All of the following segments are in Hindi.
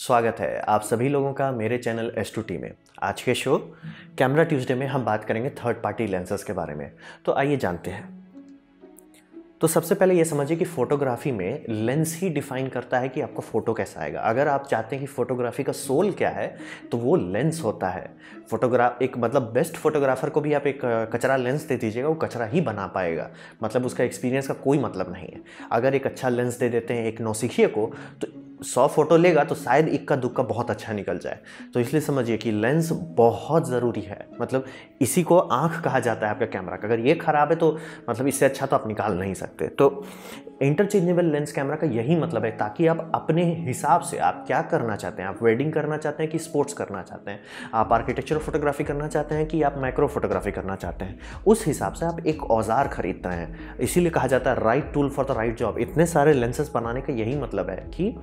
स्वागत है आप सभी लोगों का मेरे चैनल एस टू टी में। आज के शो, कैमरा ट्यूसडे में हम बात करेंगे थर्ड पार्टी लेंसेज के बारे में। तो आइए जानते हैं। तो सबसे पहले ये समझिए कि फोटोग्राफी में लेंस ही डिफाइन करता है कि आपका फ़ोटो कैसा आएगा। अगर आप चाहते हैं कि फ़ोटोग्राफी का सोल क्या है तो वो लेंस होता है। फोटोग्राफ एक मतलब बेस्ट फोटोग्राफर को भी आप एक कचरा लेंस दे दीजिएगा, वो कचरा ही बना पाएगा। मतलब उसका एक्सपीरियंस का कोई मतलब नहीं है। अगर एक अच्छा लेंस दे देते हैं एक नौसिखिए को तो सौ फ़ोटो लेगा तो शायद इक्का दुक्का बहुत अच्छा निकल जाए। तो इसलिए समझिए कि लेंस बहुत ज़रूरी है। मतलब इसी को आँख कहा जाता है आपका कैमरा का। अगर ये ख़राब है तो मतलब इससे अच्छा तो आप निकाल नहीं सकते। तो इंटरचेंजेबल लेंस कैमरा का यही मतलब है ताकि आप अपने हिसाब से आप क्या करना चाहते हैं? आप वेडिंग करना चाहते हैं कि स्पोर्ट्स करना चाहते हैं? आप आर्किटेक्चर फोटोग्राफी करना चाहते हैं कि आप माइक्रो फोटोग्राफी करना चाहते हैं? उस हिसाब से आप एक औज़ार खरीदते हैं। इसीलिए कहा जाता है right tool for the right job इतने सारे लेंसेज बनाने का यही मतलब है कि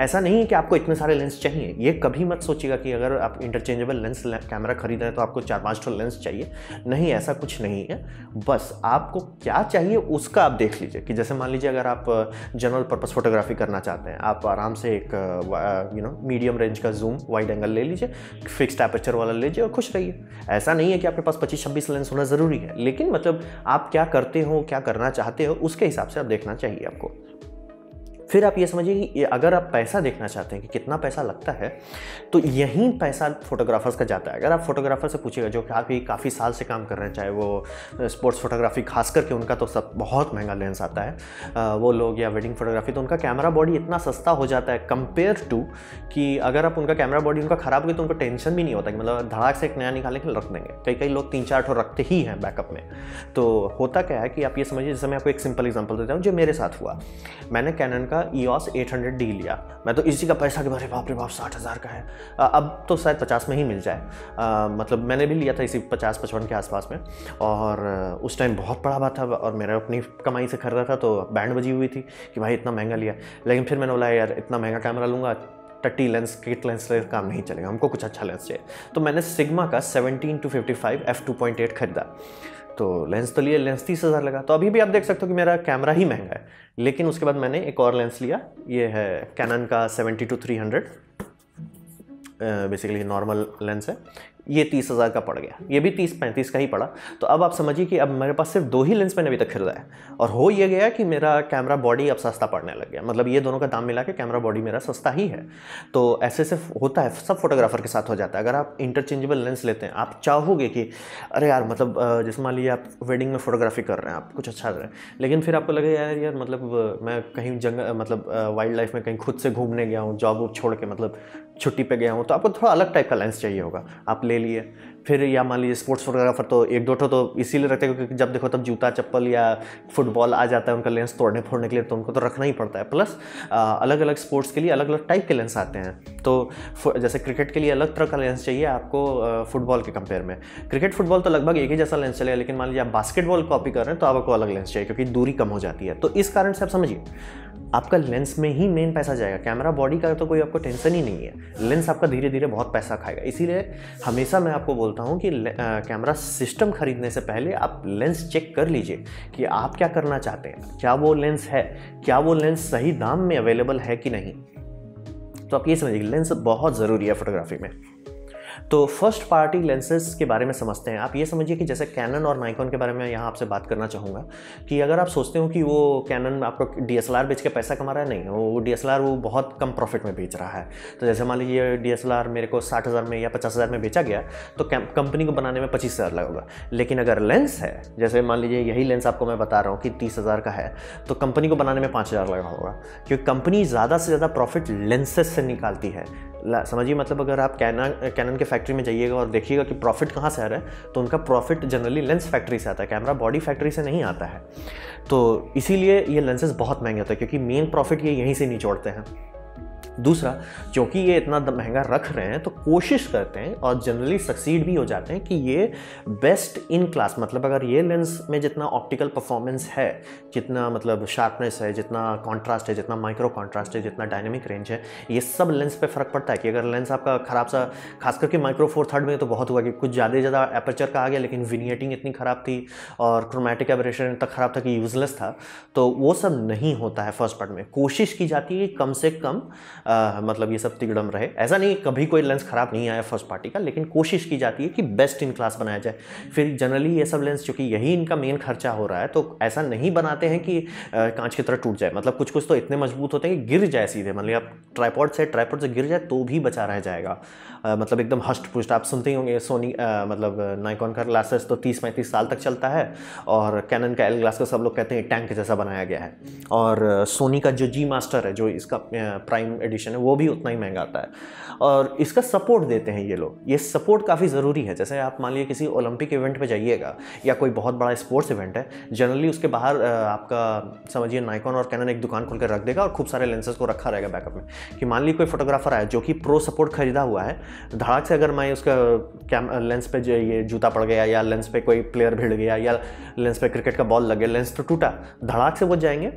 ऐसा नहीं है कि आपको इतने सारे लेंस चाहिए। ये कभी मत सोचिएगा कि अगर आप इंटरचेंजेबल लेंस कैमरा खरीद रहे हैं तो आपको चार पाँच ठो लेंस चाहिए। नहीं, ऐसा कुछ नहीं है। बस आपको क्या चाहिए उसका आप देख लीजिए कि जैसे मान लीजिए अगर आप जनरल पर्पज़ फोटोग्राफी करना चाहते हैं, आप आराम से एक यू नो मीडियम रेंज का जूम वाइड एंगल ले लीजिए फिक्स टेपरेचर वाला ले लीजिए और खुश रहिए। ऐसा नहीं है कि आपके पास पच्चीस छब्बीस लेंस होना ज़रूरी है, लेकिन मतलब आप क्या करते हो, क्या करना चाहते हो, उसके हिसाब से आप देखना चाहिए आपको। फिर आप ये समझिए कि अगर आप पैसा देखना चाहते हैं कि कितना पैसा लगता है तो यहीं पैसा फोटोग्राफर्स का जाता है। अगर आप फोटोग्राफर से पूछिएगा, जो काफ़ी काफ़ी साल से काम कर रहे हैं, चाहे वो स्पोर्ट्स फोटोग्राफी खास करके उनका तो सब बहुत महँगा लेंस आता है वो लोग या वेडिंग फोटोग्राफी तो उनका कैमरा बॉडी इतना सस्ता हो जाता है कंपेयर टू कि अगर आप उनका कैमरा बॉडी उनका ख़राब हुई तो उनको टेंशन भी नहीं होता कि मतलब धड़ाक से एक नया निकालने के रख देंगे। कई कई लोग तीन चार ठो रखते ही हैं बैकअप में। तो होता क्या है कि आप ये समझिए, जैसे मैं आपको एक सिंपल एग्ज़ाम्पल देता हूँ, जो मेरे साथ हुआ। मैंने कैनन का ई ऑस एट डी लिया। मैं तो इसी का पैसा के बारे बाप रे बाप साठ हज़ार का है। अब तो शायद पचास में ही मिल जाए। आ, मतलब मैंने भी लिया था इसी पचास पचपन के आसपास में। और उस टाइम बहुत बड़ा बात था और मेरा अपनी कमाई से खरीदा था तो बैंड बजी हुई थी कि भाई इतना महँगा लिया। लेकिन फिर मैंने बोला यार इतना महँगा कैमरा लूँगा टट्टी लेंस किट लेंस से काम नहीं चलेगा हमको कुछ अच्छा लेंस चाहिए। तो मैंने सिग्मा का 17 टू 55 एफ़ 2.8 खरीदा। तो लेंस तो लिए लेंस तीस हज़ार लगा। तो अभी भी आप देख सकते हो कि मेरा कैमरा ही महँगा है। लेकिन उसके बाद मैंने एक और लेंस लिया। ये है कैनन का seventy two three hundred basically normal lens है। ये तीस हज़ार का पड़ गया, ये भी तीस पैंतीस का ही पड़ा। तो अब आप समझिए कि अब मेरे पास सिर्फ़ दो ही लेंस मैंने अभी तक खरीदा है और हो ये गया कि मेरा कैमरा बॉडी अब सस्ता पड़ने लग गया। मतलब ये दोनों का दाम मिला के कैमरा बॉडी मेरा सस्ता ही है। तो ऐसे से होता है, सब फोटोग्राफर के साथ हो जाता है। अगर आप इंटरचेंजेबल लेंस लेते हैं, आप चाहोगे कि, अरे यार मतलब जैसे मान लीजिए आप वेडिंग में फोटोग्राफी कर रहे हैं, आप कुछ अच्छा रहे हैं। लेकिन फिर आपको लगे यार यार मतलब मैं कहीं जंगल मतलब वाइल्ड लाइफ में कहीं खुद से घूमने गया हूँ जॉब छोड़ के मतलब छुट्टी पे गया हूँ। तो आपको थोड़ा अलग टाइप का लेंस चाहिए होगा। आप ले लिए। फिर या मान लीजिए स्पोर्ट्स फोटोग्राफर तो एक दो तो इसीलिए रखते हैं क्योंकि जब देखो तब जूता, चप्पल या फुटबॉल आ जाता है, उनका लेंस तोड़ने फोड़ने के लिए तो उनको तो रखना ही पड़ता है। प्लस अलग अलग स्पोर्ट्स के लिए अलग अलग टाइप के लेंस आते हैं। तो जैसे क्रिकेट के लिए अलग तरह का लेंस चाहिए आपको फुटबॉल के कंपेयर में। क्रिकेट, फुटबॉल तो लगभग एक ही जैसा लेंस चलेगा, लेकिन मान लीजिए आप बास्केटबॉल कॉपी कर रहे हैं तो आपको अलग लेंस चाहिए, क्योंकि दूरी कम हो जाती है। तो इस कारण से आप समझिए, आपका लेंस में ही मेन पैसा जाएगा। कैमरा बॉडी का तो कोई आपको टेंशन ही नहीं है। लेंस आपका धीरे धीरे बहुत पैसा खाएगा। इसीलिए हमेशा मैं आपको बोलता हूँ कि कैमरा सिस्टम खरीदने से पहले आप लेंस चेक कर लीजिए कि आप क्या करना चाहते हैं, क्या वो लेंस है, क्या वो लेंस सही दाम में अवेलेबल है कि नहीं। तो आप ये समझिए लेंस बहुत ज़रूरी है फोटोग्राफी में। तो फ़र्स्ट पार्टी लेंसेज के बारे में समझते हैं। आप ये समझिए कि जैसे कैनन और नाइकॉन के बारे में यहाँ आपसे बात करना चाहूँगा कि अगर आप सोचते हो कि वो कैनन आपको डी एस बेच के पैसा कमा रहा है, नहीं, वो डी एस वो बहुत कम प्रॉफिट में बेच रहा है। तो जैसे मान लीजिए डी एस मेरे को साठ हज़ार में या पचास हज़ार में बेचा गया तो कंपनी को बनाने में पच्चीस हज़ार लगेगा। लेकिन अगर लेंस है, जैसे मान लीजिए यही लेंस आपको मैं बता रहा हूँ कि तीस हज़ार का है तो कंपनी को बनाने में पाँच हज़ार लगा होगा। क्योंकि कंपनी ज़्यादा से ज़्यादा प्रॉफिट लेंसेज से निकालती है। समझिए मतलब अगर आप कैनन कैनन के फैक्ट्री में जाइएगा और देखिएगा कि प्रॉफिट कहाँ से आ रहा है तो उनका प्रॉफिट जनरली लेंस फैक्ट्री से आता है कैमरा बॉडी फैक्ट्री से नहीं आता है। तो इसीलिए ये लेंसेज बहुत महँगे होते हैं, क्योंकि मेन प्रॉफिट ये यहीं से निचोड़ते हैं। दूसरा, क्योंकि ये इतना महँगा रख रहे हैं तो कोशिश करते हैं और जनरली सक्सीड भी हो जाते हैं कि ये बेस्ट इन क्लास मतलब अगर ये लेंस में जितना ऑप्टिकल परफॉर्मेंस है, जितना मतलब शार्पनेस है, जितना कॉन्ट्रास्ट है, जितना माइक्रो कॉन्ट्रास्ट है, जितना डायनेमिक रेंज है, ये सब लेंस पे फ़र्क पड़ता है कि अगर लेंस आपका ख़राब सा, खास करके माइक्रो फोर थर्ड में तो बहुत हुआ कि कुछ ज़्यादा ज़्यादा एपर्चर का आ गया, लेकिन विनियटिंग इतनी ख़राब थी और क्रोमेटिक एबरेशन इतना ख़राब था कि यूजलेस था तो वो सब नहीं होता है फ़र्स्ट पार्ट में। कोशिश की जाती है कम से कम आ, मतलब ये सब तिगड़म रहे। ऐसा नहीं कभी कोई लेंस ख़राब नहीं आया फ़र्स्ट पार्टी का लेकिन कोशिश की जाती है कि बेस्ट इन क्लास बनाया जाए। फिर जनरली ये सब लेंस चूँकि यही इनका मेन खर्चा हो रहा है तो ऐसा नहीं बनाते हैं कि कांच की तरह टूट जाए। मतलब कुछ कुछ तो इतने मज़बूत होते हैं कि गिर जाए सीधे। मतलब आप ट्राईपॉड से ट्राईपॉड से गिर जाए तो भी बचा रह जाएगा। मतलब एकदम हस्ट पुष्ट। आप सुनते होंगे सोनी मतलब नाइकॉन का ग्लासेस तो तीस पैंतीस साल तक चलता है और कैनन का एल ग्लास का सब लोग कहते हैं टैंक जैसा बनाया गया है। और सोनी का जो जी मास्टर है जो इसका प्राइम एडिशन है, वो भी उतना ही महँगा आता है। और इसका सपोर्ट देते हैं ये लोग। ये सपोर्ट काफ़ी ज़रूरी है। जैसे आप मान लीजिए किसी ओलंपिक इवेंट पे जाइएगा या कोई बहुत बड़ा स्पोर्ट्स इवेंट है, जनरली उसके बाहर आपका समझिए नाइकॉन और कैनन एक दुकान खोल कर रख देगा और खूब सारे लेंसेज को रखा रहेगा बैकअप में। कि मान लीजिए कोई फोटोग्राफर आया जो कि प्रो सपोर्ट खरीदा हुआ है, धड़ाक से अगर मैं उसका कैम लेंस पे ये जूता पड़ गया या लेंस पे कोई प्लेयर भिड़ गया या लेंस पे क्रिकेट का बॉल लग गया लेंस तो टूटा, धड़ाक से वो जाएँगे?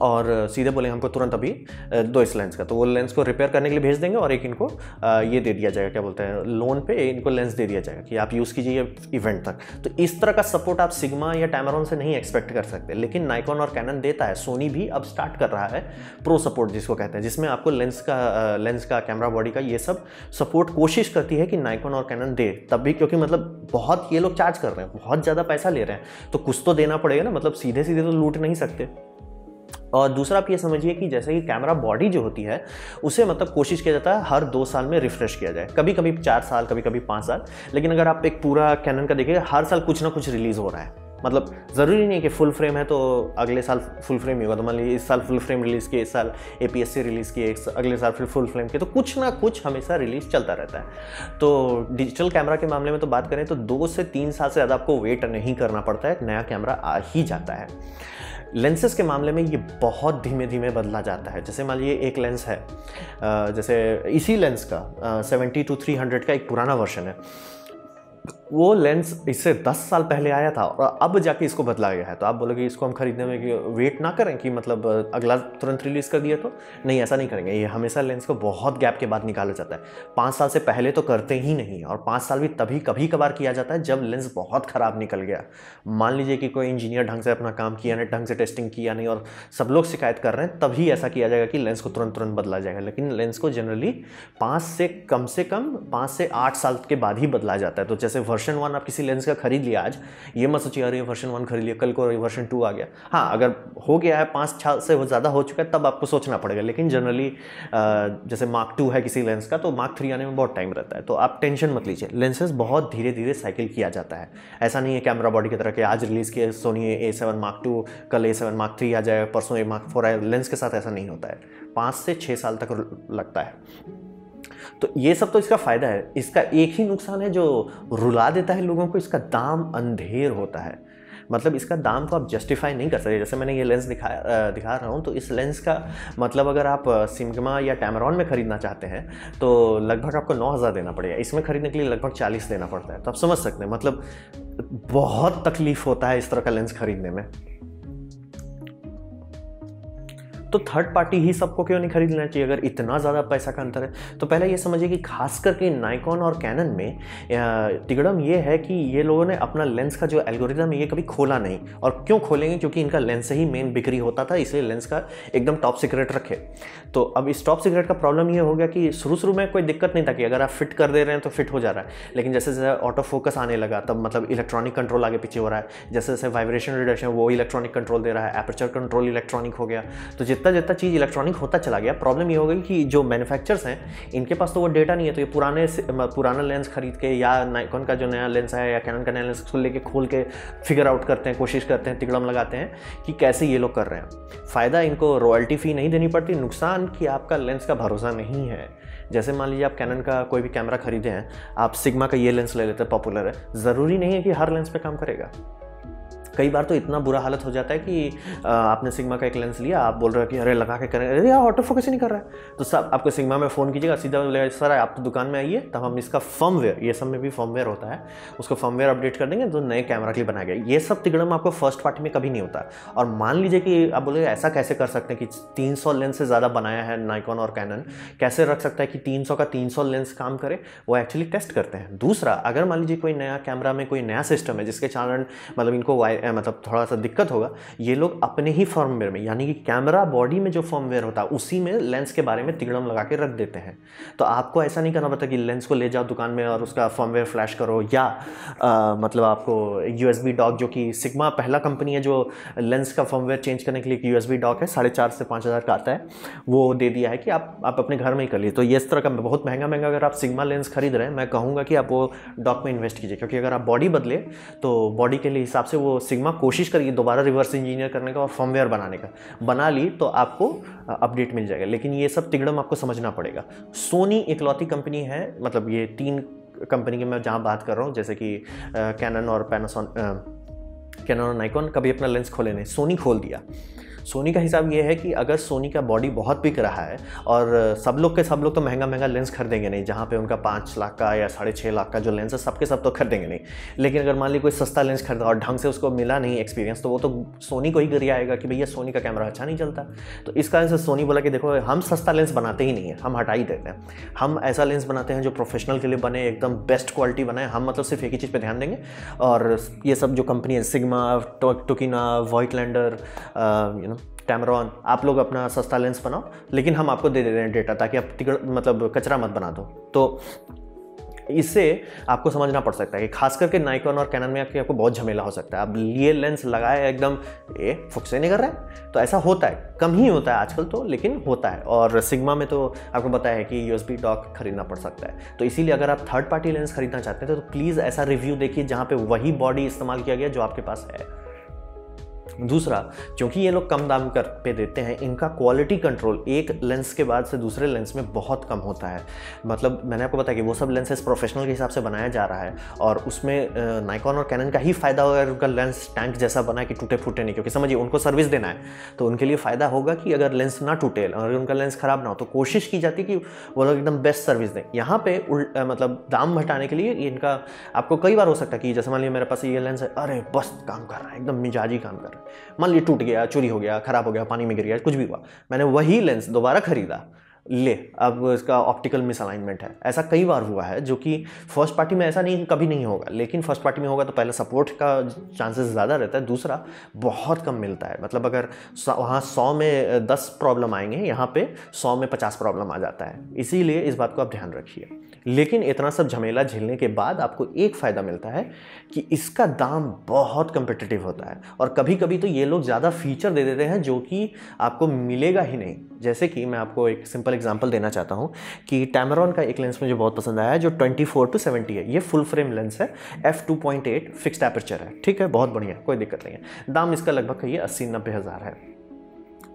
और सीधे बोले हमको तुरंत अभी दो इस लेंस का। तो वो लेंस को रिपेयर करने के लिए भेज देंगे और एक इनको ये दे दिया जाएगा, क्या बोलते हैं, लोन पे इनको लेंस दे दिया जाएगा कि आप यूज़ कीजिए इवेंट तक। तो इस तरह का सपोर्ट आप सिग्मा या टैमरॉन से नहीं एक्सपेक्ट कर सकते, लेकिन नाइकॉन और कैनन देता है, सोनी भी अब स्टार्ट कर रहा है प्रो सपोर्ट जिसको कहते हैं, जिसमें आपको लेंस का लेंस का, कैमरा बॉडी का ये सब सपोर्ट कोशिश करती है कि नाइकॉन और कैनन दे, तब भी क्योंकि मतलब बहुत ये लोग चार्ज कर रहे हैं, बहुत ज़्यादा पैसा ले रहे हैं तो कुछ तो देना पड़ेगा ना मतलब सीधे सीधे तो लूट नहीं सकते। और दूसरा आप ये समझिए कि जैसे कि कैमरा बॉडी जो होती है, उसे मतलब कोशिश किया जाता है हर दो साल में रिफ्रेश किया जाए। कभी कभी चार साल कभी कभी पाँच साल। लेकिन अगर आप एक पूरा कैनन का देखिए, हर साल कुछ ना कुछ रिलीज़ हो रहा है। मतलब ज़रूरी नहीं है कि फुल फ्रेम है तो अगले साल फुल फ्रेम ही होगा। तो मान लीजिए इस साल फुल फ्रेम रिलीज़ किए, इस साल A P S C release किए अगले साल फिर फुल फ्रेम किए तो कुछ ना कुछ हमेशा रिलीज़ चलता रहता है। तो डिजिटल कैमरा के मामले में तो बात करें तो दो से तीन साल से ज़्यादा आपको वेट नहीं करना पड़ता है। नया कैमरा आ ही जाता है। लेंसेज के मामले में ये बहुत धीमे धीमे बदला जाता है। जैसे मान लीजिए एक लेंस है जैसे इसी लेंस का सेवेंटी टू थ्री हंड्रेड का एक पुराना वर्जन है। वो लेंस इससे 10 साल पहले आया था और अब जाके इसको बदला गया है। तो आप बोलोगे इसको हम खरीदने में वेट ना करें कि मतलब अगला तुरंत रिलीज़ कर दिया तो? नहीं, ऐसा नहीं करेंगे। ये हमेशा लेंस को बहुत गैप के बाद निकाला जाता है। पाँच साल से पहले तो करते ही नहीं और पाँच साल भी तभी कभी कभार किया जाता है जब लेंस बहुत ख़राब निकल गया। मान लीजिए कि कोई इंजीनियर ढंग से अपना काम किया नहीं ढंग से टेस्टिंग किया नहीं और सब लोग शिकायत कर रहे हैं, तभी ऐसा किया जाएगा कि लेंस को तुरंत तुरंत बदला जाएगा। लेकिन लेंस को जनरली पाँच से कम से कम, पाँच से आठ साल के बाद ही बदला जाता है। तो जैसे वर्षन वन आप किसी लेंस का खरीद लिया आज, ये मत सोचिए, अरे वर्षन वन खरीद लिया, कल को वर्षन टू आ गया। हाँ अगर हो गया है, पाँच छः से ज़्यादा हो चुका है, तब आपको सोचना पड़ेगा, लेकिन जनरली जैसे मार्क टू है किसी लेंस का तो मार्क थ्री आने में बहुत टाइम रहता है। तो आप टेंशन मत लीजिए लेंसेज बहुत धीरे धीरे साइकिल किया जाता है। ऐसा नहीं है कैमरा बॉडी की तरह के आज रिलीज़ किए Sony A seven mark two कल ए सेवन मार्क थ्री आ जाए, परसों ए मार्क फोर आए लेंस के साथ ऐसा नहीं होता है। पाँच से छः साल तक लगता है। तो ये सब तो इसका फ़ायदा है। इसका एक ही नुकसान है जो रुला देता है लोगों को, इसका दाम अंधेर होता है। मतलब इसका दाम को आप जस्टिफाई नहीं कर सकते। जैसे मैंने ये लेंस दिखा दिखा रहा हूँ तो इस लेंस का मतलब अगर आप सिमगमा या टैमरॉन में ख़रीदना चाहते हैं तो लगभग आपको नौ हज़ार देना पड़ेगा। इसमें ख़रीदने के लिए लगभग चालीस देना पड़ता है। तो आप समझ सकते हैं। मतलब बहुत तकलीफ़ होता है इस तरह का लेंस खरीदने में। तो थर्ड पार्टी ही सबको क्यों नहीं खरीद लेना चाहिए? अगर इतना ज़्यादा पैसा का अंतर है तो पहले ये समझिए कि खास करके नाइकॉन और कैनन में तिगड़म ये है कि ये लोगों ने अपना लेंस का जो एल्गोरिदम है, ये कभी खोला नहीं। और क्यों खोलेंगे? क्योंकि इनका लेंस ही मेन बिक्री होता था, इसलिए लेंस का एकदम टॉप सीक्रेट रखे। तो अब इस टॉप सीक्रेट का प्रॉब्लम ये हो गया कि शुरू शुरू में कोई दिक्कत नहीं था कि अगर आप फिट कर दे रहे हैं तो फिट हो जा रहा है। लेकिन जैसे जैसे ऑटो फोकस आने लगा, तब मतलब इलेक्ट्रॉनिक कंट्रोल आगे पीछे हो रहा है। जैसे जैसे वाइब्रेशन रिडक्शन वो इलेक्ट्रॉनिक कंट्रोल दे रहा है एपर्चर कंट्रोल इलेक्ट्रॉनिक हो गया। तो जितना जितना चीज़ इलेक्ट्रॉनिक होता चला गया प्रॉब्लम ये हो गई कि जो मैन्युफैक्चर्स हैं, इनके पास तो वो डेटा नहीं है तो ये पुराने पुराना लेंस खरीद के या नाइकॉन का जो नया लेंस है या कैनन का नया लेंस उसको लेके खोल के फिगर आउट करते हैं, कोशिश करते हैं, तिगड़म लगाते हैं कि कैसे ये लोग कर रहे हैं। फ़ायदा इनको रॉयल्टी फ़ी नहीं देनी पड़ती, नुकसान कि आपका लेंस का भरोसा नहीं है। जैसे मान लीजिए आप कैनन का कोई भी कैमरा खरीदे हैं, आप सिग्मा का ये लेंस ले लेते हैं पॉपुलर है। ज़रूरी नहीं है कि हर लेंस पे काम करेगा। कई बार तो इतना बुरा हालत हो जाता है कि आपने सिग्मा का एक लेंस लिया, आप बोल रहे हो कि, अरे, लगा के करें। अरे, यार ऑटो फोकस ही नहीं कर रहा है। तो सब, आपको सिग्मा में फ़ोन कीजिएगा, सीधा बोलेगा, सर, आप तो दुकान में आइए, तब हम इसका फर्मवेयर ये सब में भी फर्मवेयर होता है, उसको फर्मवेयर अपडेट कर देंगे तो नए कैमरा के लिए बनाया गया ये सब तिगड़म आपको फ़र्स्ट पार्टी में कभी नहीं होता। और मान लीजिए कि आप बोले ऐसा कैसे कर सकते हैं कि तीन सौ लेंस से ज़्यादा बनाया है नाइकॉन और कैनन कैसे रख सकता है कि तीन सौ का तीन सौ लेंस काम करे? वो एक्चुअली टेस्ट करते हैं। दूसरा, अगर मान लीजिए कोई नया कैमरा में कोई नया सिस्टम है, जिसके कारण मतलब इनको मतलब थोड़ा सा दिक्कत होगा। ये लोग अपने ही फॉर्मवेयर में यानी कि कैमरा बॉडी में जो फॉर्मवेयर होता है उसी में लेंस के बारे में तिगड़म लगा के रख देते हैं। तो आपको ऐसा नहीं करना पड़ता कि लेंस को ले जाओ दुकान में और उसका फॉर्मवेयर फ्लैश करो या आ, मतलब आपको यू एस डॉक जो कि सिग्मा पहला कंपनी है जो लेंस का फॉर्मवेयर चेंज करने के लिए यू एस डॉक है साढ़े चार से पाँच हज़ार का आता है। वो दे दिया है कि आप आप अपने घर में ही कर लिए। तो ये इस तरह का बहुत महँगा महँगा अगर आप सिग्मा लेंस खरीद रहे हैं मैं कहूँगा कि आप वो डॉक में इन्वेस्ट कीजिए। क्योंकि अगर आप बॉडी बदले तो बॉडी के लिए हिसाब से वो सिग्मा कोशिश करिए दोबारा रिवर्स इंजीनियर करने का और फॉर्मवेयर बनाने का। बना ली तो आपको अपडेट मिल जाएगा। लेकिन ये सब तिगड़म आपको समझना पड़ेगा। सोनी इकलौती कंपनी है मतलब ये तीन कंपनी की मैं जहाँ बात कर रहा हूँ, जैसे कि कैनन और पैनासोन कैनन और नाइकॉन कभी अपना लेंस खोले नहीं। सोनी खोल दिया। सोनी का हिसाब ये है कि अगर सोनी का बॉडी बहुत बिक रहा है और सब लोग के सब लोग तो महँगा महँगा लेंस खरीदेंगे नहीं, जहाँ पे उनका पाँच लाख का या साढ़े छः लाख का जो लेंस है, सबके सब तो खरीदेंगे नहीं। लेकिन अगर मान ली कोई सस्ता लेंस खरीदा और ढंग से उसको मिला नहीं एक्सपीरियंस तो वो तो सोनी को ही गिर आएगा कि भैया सोनी का कैमरा अच्छा नहीं चलता। तो इस कारण से सोनी बोला कि देखो, हम सस्ता लेंस बनाते ही नहीं है, हम हटा ही देते हैं। हम ऐसा लेंस बनाते हैं जो प्रोफेशनल के लिए बने, एकदम बेस्ट क्वालिटी बनाए, हम मतलब सिर्फ़ एक ही चीज़ पर ध्यान देंगे। और ये सब जो कंपनी है Sigma Tokina Voigtlander you know Tamron आप लोग अपना सस्ता लेंस बनाओ, लेकिन हम आपको दे दे रहे हैं डेटा ताकि आप मतलब कचरा मत बना दो। तो इससे आपको समझना पड़ सकता है कि खास करके नाइकॉन और कैनन में आपके बहुत झमेला हो सकता है। अब लिए लेंस लगाए एकदम ए फुक से नहीं कर रहे तो ऐसा होता है, कम ही होता है आजकल तो लेकिन होता है। और सिग्मा में तो आपको पता है कि यूएसबी डॉक खरीदना पड़ सकता है। तो इसीलिए अगर आप थर्ड पार्टी लेंस खरीदना चाहते हैं तो प्लीज़ ऐसा रिव्यू देखिए जहाँ पर वही बॉडी इस्तेमाल किया गया जो आपके पास है। दूसरा, क्योंकि ये लोग कम दाम कर पे देते हैं, इनका क्वालिटी कंट्रोल एक लेंस के बाद से दूसरे लेंस में बहुत कम होता है। मतलब मैंने आपको बताया कि वो सब लेंसेज प्रोफेशनल के हिसाब से बनाया जा रहा है और उसमें नाइकॉन और कैनन का ही फ़ायदा होगा अगर उनका लेंस टैंक जैसा बना है कि टूटे फूटे नहीं, क्योंकि समझिए उनको सर्विस देना है तो उनके लिए फ़ायदा होगा कि अगर लेंस ना टूटे, अगर उनका लेंस ख़राब ना हो तो कोशिश की जाती कि वो लोग एकदम बेस्ट सर्विस दें। यहाँ पे मतलब दाम घटाने के लिए इनका, आपको कई बार हो सकता है कि जैसे मान लीजिए मेरे पास ये लेंस है, अरे बस काम कर रहा है, एकदम मिजाजी काम कर रहा है। मान लीजिए टूट गया, चोरी हो गया, ख़राब हो गया, पानी में गिर गया, कुछ भी हुआ। मैंने वही लेंस दोबारा ख़रीदा। ले, अब इसका ऑप्टिकल मिसअलाइनमेंट है। ऐसा कई बार हुआ है, जो कि फ़र्स्ट पार्टी में ऐसा नहीं, कभी नहीं होगा। लेकिन फ़र्स्ट पार्टी में होगा तो पहले सपोर्ट का चांसेस ज़्यादा रहता है। दूसरा, बहुत कम मिलता है। मतलब अगर वहाँ सौ में दस प्रॉब्लम आएँगे, यहाँ पे सौ में पचास प्रॉब्लम आ जाता है। इसीलिए इस बात को आप ध्यान रखिए। लेकिन इतना सब झमेला झेलने के बाद आपको एक फ़ायदा मिलता है कि इसका दाम बहुत कंपिटिटिव होता है। और कभी कभी तो ये लोग ज़्यादा फीचर दे देते हैं, जो कि आपको मिलेगा ही नहीं। जैसे कि मैं आपको एक सिंपल एग्जांपल देना चाहता हूँ कि टैमरॉन का एक लेंस मुझे बहुत पसंद आया है जो 24 टू 70 है। ये फुल फ्रेम लेंस है एफ़ टू फिक्सड एपर्चर है। ठीक है? बहुत बढ़िया, कोई दिक्कत नहीं है। दाम इसका लगभग कहिए अस्सी नब्बे हज़ार है।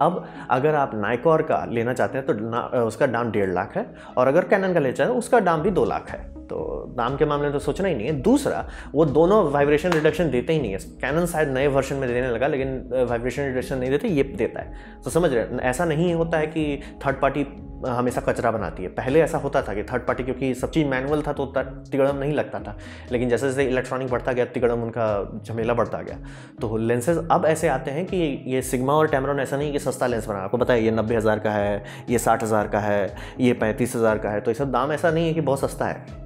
अब अगर आप नाइकॉर का लेना चाहते हैं तो उसका दाम डेढ़ लाख है। और अगर कैनन का लेना चाहते हैं उसका दाम भी दो लाख है। तो दाम के मामले में तो सोचना ही नहीं है। दूसरा, वो दोनों वाइब्रेशन रिडक्शन देते ही नहीं है। कैनन शायद नए वर्जन में देने लगा, लेकिन वाइब्रेशन रिडक्शन नहीं देते, ये देता है। तो समझ रहे ऐसा नहीं होता है कि थर्ड पार्टी हमेशा कचरा बनाती है। पहले ऐसा होता था कि थर्ड पार्टी क्योंकि सब चीज़ मैनुअल था तो उतना तिगड़म नहीं लगता था। लेकिन जैसे जैसे इलेक्ट्रॉनिक बढ़ता गया, तिगड़म उनका झमेला बढ़ता गया। तो लेंसेज अब ऐसे आते हैं कि ये सिग्मा और टैमरॉन ऐसा नहीं कि सस्ता लेंस बना। आपको बताया ये नब्बे हज़ार का है, ये साठ हज़ार का है, ये पैंतीस हज़ार का है। तो ये सब दाम ऐसा नहीं है कि बहुत सस्ता है।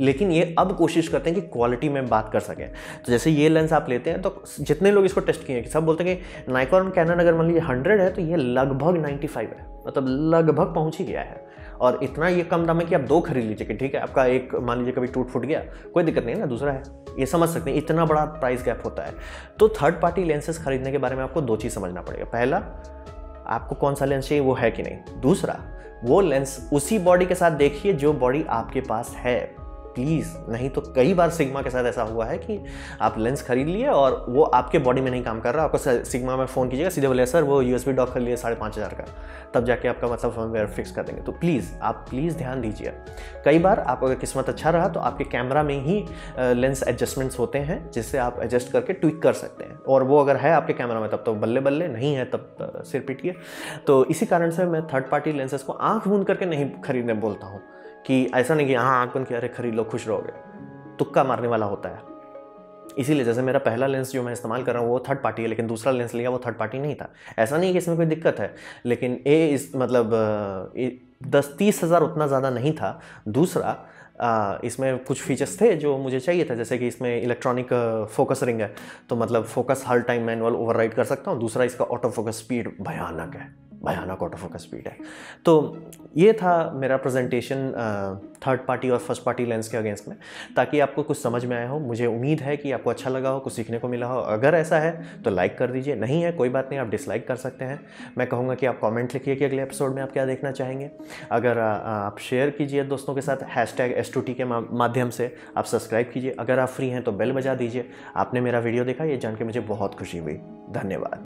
लेकिन ये अब कोशिश करते हैं कि क्वालिटी में बात कर सकें। तो जैसे ये लेंस आप लेते हैं तो जितने लोग इसको टेस्ट किए हैं, कि सब बोलते हैं कि नाइकॉन कैनन अगर मान लीजिए हंड्रेड है तो ये लगभग नाइन्टी फाइव है। मतलब लगभग पहुँच ही गया है। और इतना ये कम दाम है कि आप दो खरीद लीजिए कि ठीक है, आपका एक मान लीजिए कभी टूट फूट गया, कोई दिक्कत नहीं है ना, दूसरा है। ये समझ सकते हैं, इतना बड़ा प्राइस गैप होता है। तो थर्ड पार्टी लेंसेज खरीदने के बारे में आपको दो चीज़ समझना पड़ेगा। पहला, आपको कौन सा लेंस चाहिए, वो है कि नहीं? दूसरा, वो लेंस उसी बॉडी के साथ देखिए जो बॉडी आपके पास है। प्लीज़ नहीं तो कई बार सिग्मा के साथ ऐसा हुआ है कि आप लेंस खरीद लिए और वो आपके बॉडी में नहीं काम कर रहा। आपको सिग्मा में फ़ोन कीजिएगा, सीधे बोले सर, वो यू एस डॉक कर लिए, साढ़े पाँच हज़ार का। तब जाके आपका मतलब फर्मवेयर फिक्स कर देंगे। तो प्लीज़ आप प्लीज़ ध्यान दीजिए। कई बार आप अगर किस्मत अच्छा रहा तो आपके कैमरा में ही लेंस एडजस्टमेंट्स होते हैं, जिससे आप एडजस्ट करके ट्विक कर सकते हैं। और वो अगर है आपके कैमरा में, तब तो बल्ले बल्ले नहीं है तब सिर पीटिए तो इसी कारण से मैं थर्ड पार्टी लेंसेज को आँख मूंद करके नहीं खरीदने बोलता हूँ। कि ऐसा नहीं कि हाँ आँख बंद किया अरे खरीद लो खुश रहोगे। तुक्का मारने वाला होता है। इसीलिए जैसे मेरा पहला लेंस जो मैं इस्तेमाल कर रहा हूँ वो थर्ड पार्टी है लेकिन दूसरा लेंस लिया वो थर्ड पार्टी नहीं था। ऐसा नहीं कि इसमें कोई दिक्कत है लेकिन ए इस मतलब दस तीस हज़ार उतना ज़्यादा नहीं था। दूसरा आ, इसमें कुछ फीचर्स थे जो मुझे चाहिए था जैसे कि इसमें इलेक्ट्रॉनिक फोकस रिंग है। तो मतलब फोकस हर टाइम मैनुअल ओवरराइड कर सकता हूँ। दूसरा इसका ऑटो फोकस स्पीड भयानक है। भयानक ऑटो फोकस स्पीड है। तो ये था मेरा प्रेजेंटेशन थर्ड पार्टी और फ़र्स्ट पार्टी लेंस के अगेंस्ट में। ताकि आपको कुछ समझ में आया हो, मुझे उम्मीद है कि आपको अच्छा लगा हो, कुछ सीखने को मिला हो। अगर ऐसा है तो लाइक कर दीजिए। नहीं है, कोई बात नहीं, आप डिसलाइक कर सकते हैं। मैं कहूँगा कि आप कॉमेंट लिखिए कि अगले एपिसोड में आप क्या देखना चाहेंगे। अगर आप शेयर कीजिए दोस्तों के साथ hashtag S two T के माध्यम से आप सब्सक्राइब कीजिए। अगर आप फ्री हैं तो बेल बजा दीजिए। आपने मेरा वीडियो देखा, ये जान के मुझे बहुत खुशी हुई। धन्यवाद।